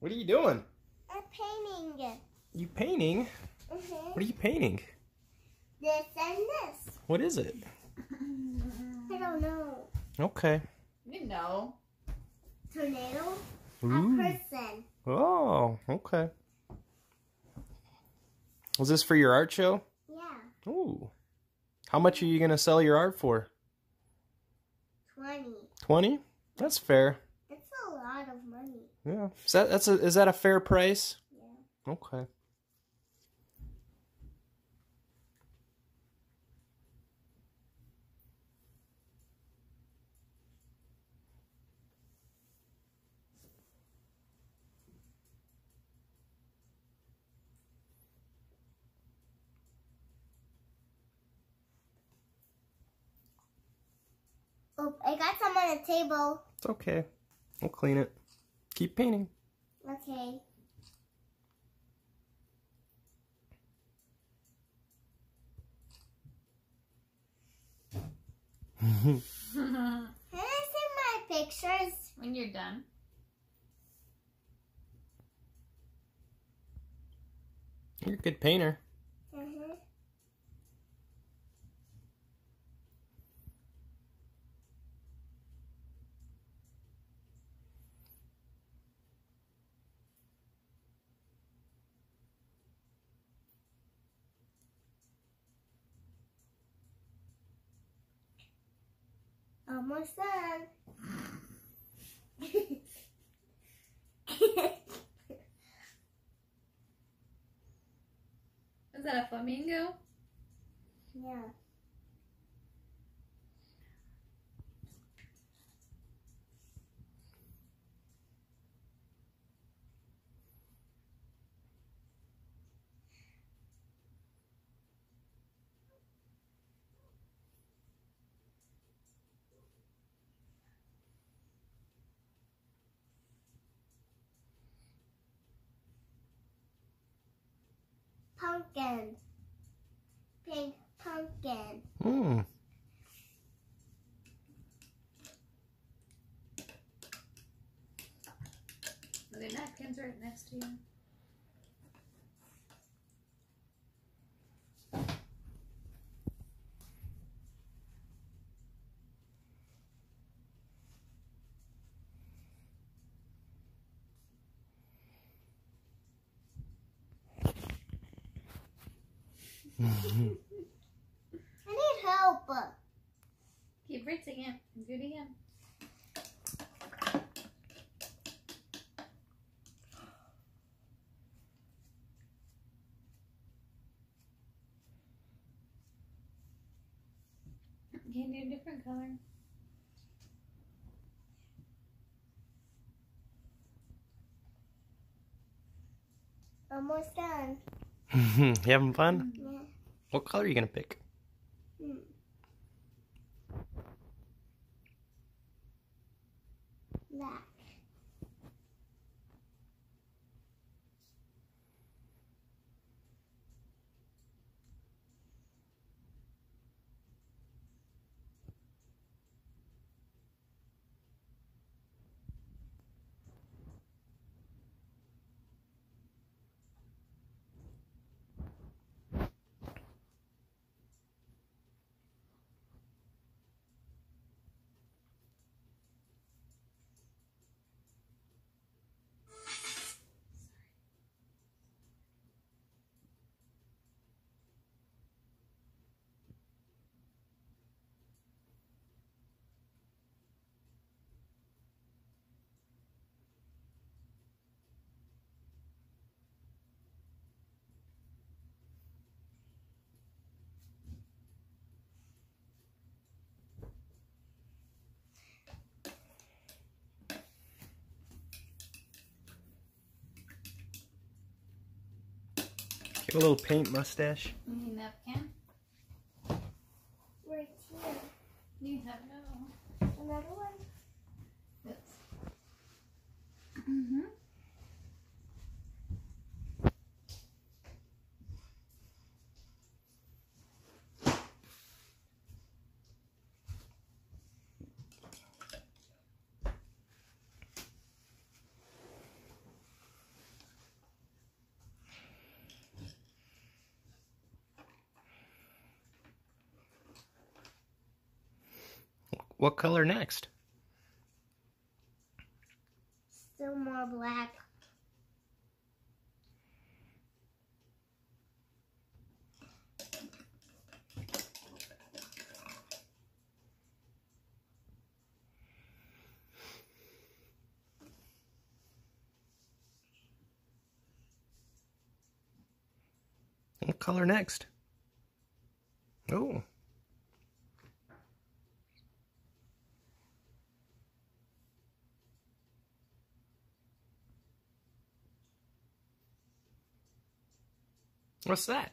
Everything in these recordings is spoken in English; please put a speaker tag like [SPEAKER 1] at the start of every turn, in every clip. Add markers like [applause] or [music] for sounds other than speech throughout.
[SPEAKER 1] What are you doing?
[SPEAKER 2] I'm painting.
[SPEAKER 1] You painting?
[SPEAKER 2] Mm-hmm.
[SPEAKER 1] What are you painting?
[SPEAKER 2] This and this.
[SPEAKER 1] What is it?
[SPEAKER 2] I don't know.
[SPEAKER 1] Okay.
[SPEAKER 3] You know.
[SPEAKER 2] Tornado.
[SPEAKER 1] Ooh.
[SPEAKER 2] A person.
[SPEAKER 1] Oh, okay. Was this for your art show?
[SPEAKER 2] Yeah.
[SPEAKER 1] Ooh. How much are you gonna sell your art for?
[SPEAKER 2] Twenty.
[SPEAKER 1] Twenty? That's fair.
[SPEAKER 2] It's a lot of money.
[SPEAKER 1] Yeah. Is that that's a is that a fair price?
[SPEAKER 2] Yeah.
[SPEAKER 1] Okay.
[SPEAKER 2] Oh, I got some on the table.
[SPEAKER 1] It's okay. We'll clean it. Keep painting.
[SPEAKER 2] Okay.
[SPEAKER 3] when
[SPEAKER 2] Can I see my pictures?
[SPEAKER 3] When you're done.
[SPEAKER 1] You're a good painter.
[SPEAKER 2] Mm-hmm. Almost done. [laughs]
[SPEAKER 3] Is that a flamingo?
[SPEAKER 2] yeah. Pumpkin. Pink pumpkin.
[SPEAKER 1] Hmm.
[SPEAKER 3] Are there napkins right next to you?
[SPEAKER 2] I need help.
[SPEAKER 3] Keep rinsing it. Do it again. Can do a different color.
[SPEAKER 2] Almost done. [laughs]
[SPEAKER 1] you having fun?
[SPEAKER 2] Mm-hmm.
[SPEAKER 1] What color are you gonna pick?
[SPEAKER 2] Hmm. Black.
[SPEAKER 1] Get a little paint mustache.
[SPEAKER 3] You need a napkin?
[SPEAKER 2] Right here.
[SPEAKER 3] You have no.
[SPEAKER 2] Another one.
[SPEAKER 3] This. Mm-hmm.
[SPEAKER 1] What color next?
[SPEAKER 2] Still more black.
[SPEAKER 1] What color next? Oh. What's that?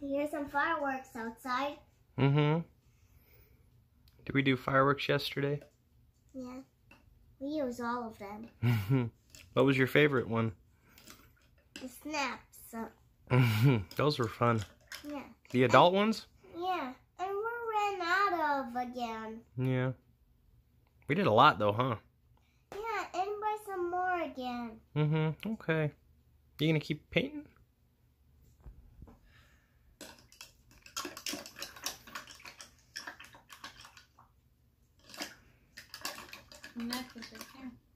[SPEAKER 2] Here's some fireworks outside.
[SPEAKER 1] Mm-hmm. Did we do fireworks yesterday?
[SPEAKER 2] Yeah. We use all of them.
[SPEAKER 1] Mm-hmm. What was your favorite one?
[SPEAKER 2] The snaps. Uh,
[SPEAKER 1] Those were fun.
[SPEAKER 2] yeah.
[SPEAKER 1] The adult ones?
[SPEAKER 2] Yeah. And we ran out of again.
[SPEAKER 1] Yeah. We did a lot though, huh?
[SPEAKER 2] Yeah, and buy some more again.
[SPEAKER 1] Mm-hmm. Okay. You gonna keep painting?
[SPEAKER 3] Necklace right here.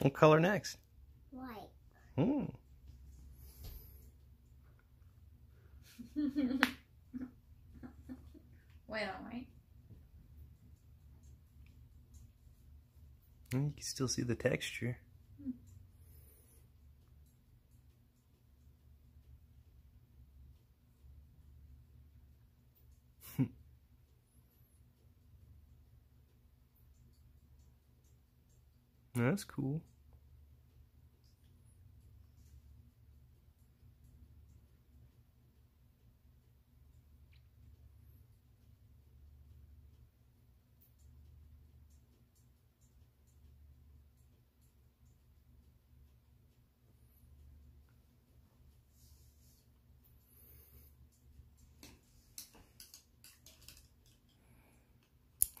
[SPEAKER 1] What color next?
[SPEAKER 2] White.
[SPEAKER 1] Hmm. [laughs]
[SPEAKER 3] Wait, all right.
[SPEAKER 1] You can still see the texture. That's cool.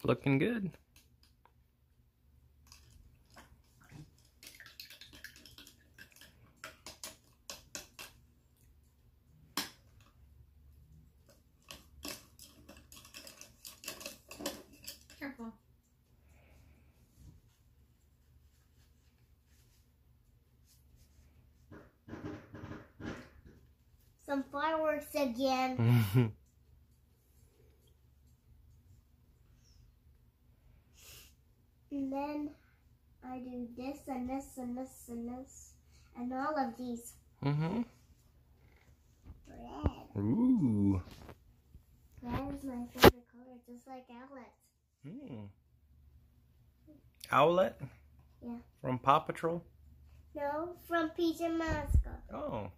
[SPEAKER 1] Looking good.
[SPEAKER 2] Some fireworks again. [laughs] And then I do this and this and this and this. And all of these
[SPEAKER 1] mm-hmm.
[SPEAKER 2] red.
[SPEAKER 1] Ooh.
[SPEAKER 2] Red is my favorite color, just like Owlette's.
[SPEAKER 1] Mm. Owlet?
[SPEAKER 2] Yeah.
[SPEAKER 1] From Paw Patrol?
[SPEAKER 2] No, from PJ Masks.
[SPEAKER 1] Oh.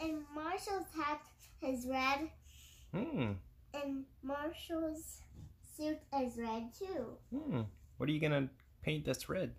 [SPEAKER 2] And Marshall's hat is red,
[SPEAKER 1] Hmm.
[SPEAKER 2] and Marshall's suit is red too.
[SPEAKER 1] Hmm. What are you gonna paint that's red?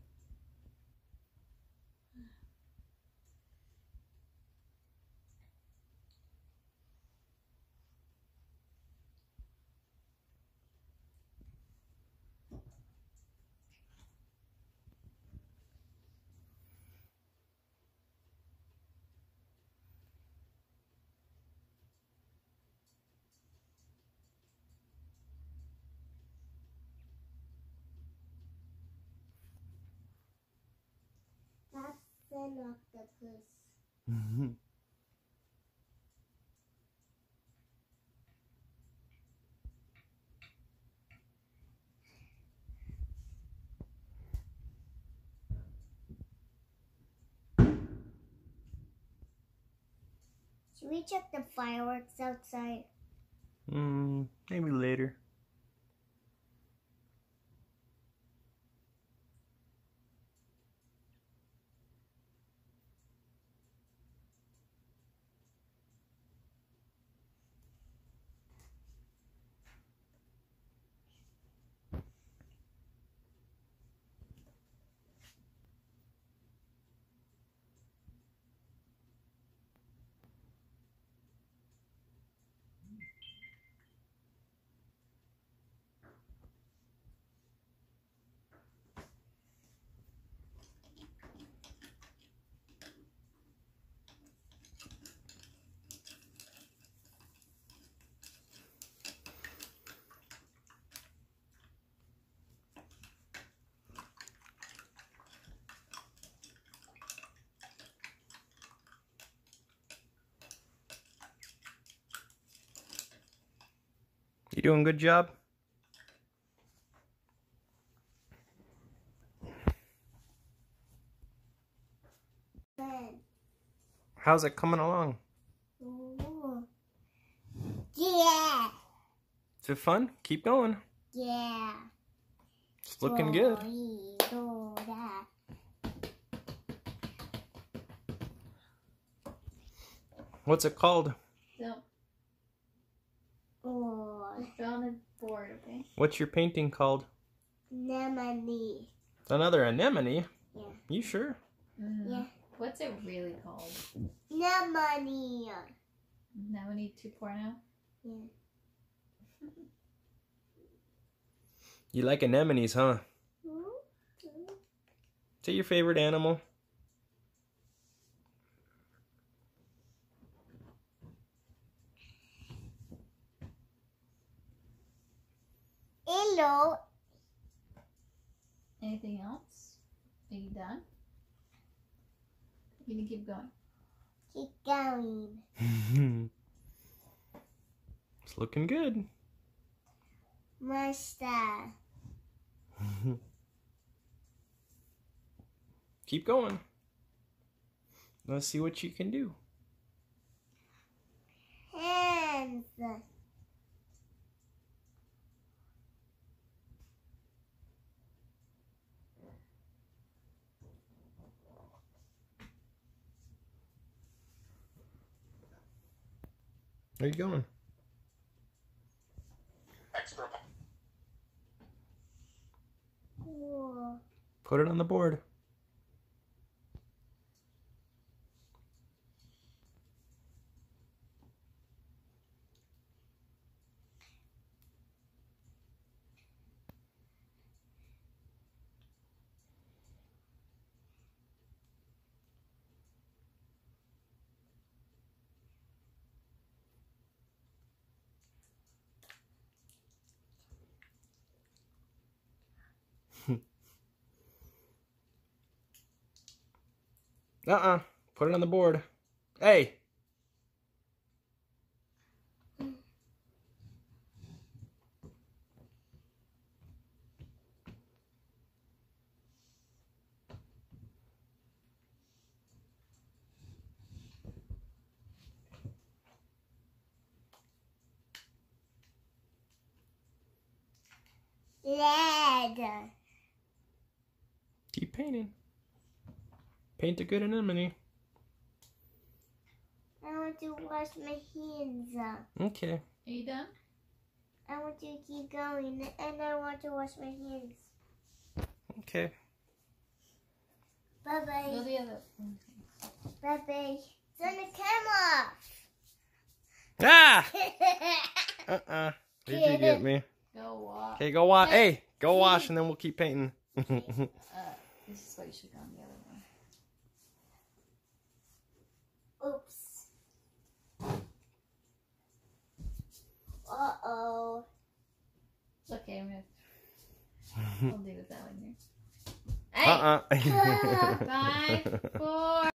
[SPEAKER 2] Should we check the fireworks outside?
[SPEAKER 1] mm, maybe later. Doing a good job? How's it coming along?
[SPEAKER 2] Ooh. Yeah.
[SPEAKER 1] Is it fun? Keep going.
[SPEAKER 2] Yeah.
[SPEAKER 1] It's looking good. What's it called?
[SPEAKER 3] Don't
[SPEAKER 2] Oh,
[SPEAKER 3] just draw on the board, okay?
[SPEAKER 1] What's your painting called?
[SPEAKER 2] Anemone.
[SPEAKER 1] Another anemone?
[SPEAKER 2] Yeah.
[SPEAKER 1] You sure?
[SPEAKER 3] Mm.
[SPEAKER 2] Yeah.
[SPEAKER 3] What's it really called?
[SPEAKER 2] Anemone.
[SPEAKER 3] Now we need 2.0.
[SPEAKER 2] Yeah.
[SPEAKER 1] You like anemones, huh?
[SPEAKER 2] Ooh.
[SPEAKER 1] Is that your favorite animal?
[SPEAKER 2] Hello.
[SPEAKER 3] Anything else? Are you done? You can keep going.
[SPEAKER 2] Keep going. [laughs]
[SPEAKER 1] it's looking good.
[SPEAKER 2] Mustache. [laughs]
[SPEAKER 1] Keep going. Let's see what you can do.
[SPEAKER 2] Hands.
[SPEAKER 1] Where you going?
[SPEAKER 2] Cool.
[SPEAKER 1] Put it on the board. Uh-uh. Put it on the board. Hey.
[SPEAKER 2] Red.
[SPEAKER 1] Keep painting. Paint a good anemone.
[SPEAKER 2] I want to wash my hands.
[SPEAKER 1] Okay.
[SPEAKER 3] Are you done?
[SPEAKER 2] I want to keep going and I want to wash my hands.
[SPEAKER 1] Okay.
[SPEAKER 2] Bye
[SPEAKER 3] Go
[SPEAKER 2] bye.
[SPEAKER 3] the other.
[SPEAKER 2] Bye bye. Turn the camera
[SPEAKER 1] Ah! [laughs] Uh-uh. Did you get me?
[SPEAKER 3] Go walk.
[SPEAKER 1] Okay, go wash. Hey, go [laughs] wash and then we'll keep painting. [laughs]
[SPEAKER 3] Uh, this is what you should go on the other one.
[SPEAKER 2] Oops. Uh oh.
[SPEAKER 3] It's okay, I'm gonna. [laughs] I'll do it that one here. Hey!
[SPEAKER 1] uh-uh.
[SPEAKER 3] Five, [laughs] four.